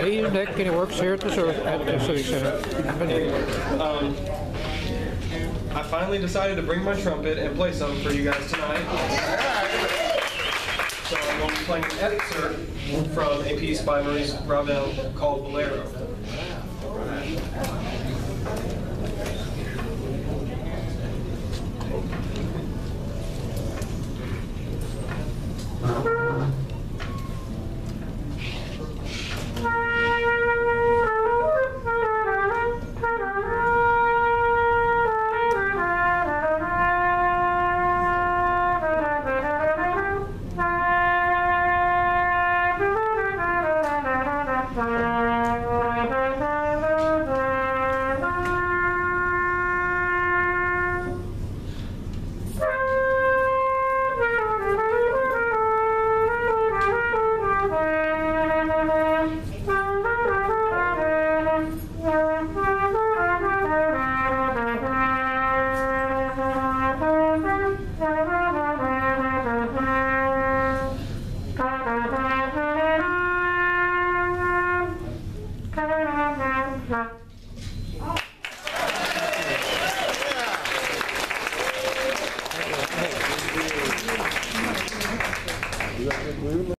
He's Nick, and he works here at the service, at the center. Um, I finally decided to bring my trumpet and play something for you guys tonight. So I'm going to be playing an excerpt from a piece by Maurice Ravel called Bolero. Thank you. Bye. 啊。